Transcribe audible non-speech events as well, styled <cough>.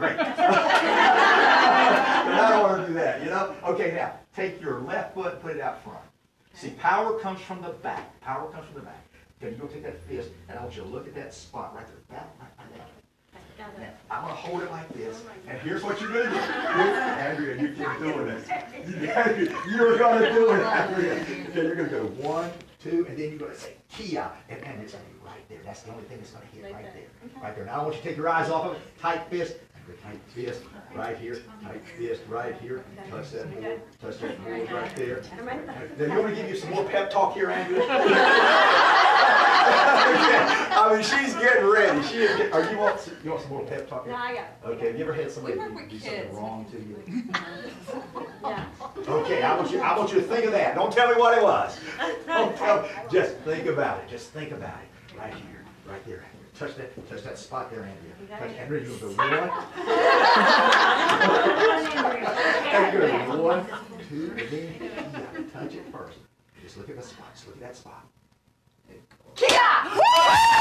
great. <laughs> but I don't want to do that, you know? Okay, now, take your left foot, put it out front. See, power comes from the back. Power comes from the back. Okay, you're gonna take that fist, and I want you to look at that spot right there. That, right, right there. Now, I'm gonna hold it like this, and here's what you're gonna do. Andrea, you keep doing it. You- You're gonna do it, Andrea. Okay, you're gonna go one, two, and then you're gonna say Kia, and, and it's gonna be right there. That's the only thing that's gonna hit right there. Right there. Now I want you to take your eyes off of it. Tight fist, tight fist, right here, tight fist, right here. Touch that board, touch that board right there. Now, you want to give you some more pep talk here, Andrea? <laughs> I mean, she's getting ready. She is are you want, some- you want some more pep talk? No, I got it. Okay, have you ever had somebody do something wrong to you? Yeah. Okay, I want you, I want you to think of that. Don't tell me what it was. <laughs> Don't tell, just think about it. Just think about it. Right here, right there. <laughs> Touch that, touch that spot there, Andrea. Touch, Andrea, you <laughs> go one. And you're gonna go one, two, then, yeah, touch it first. Just look at the spot, just look at that spot. Kia!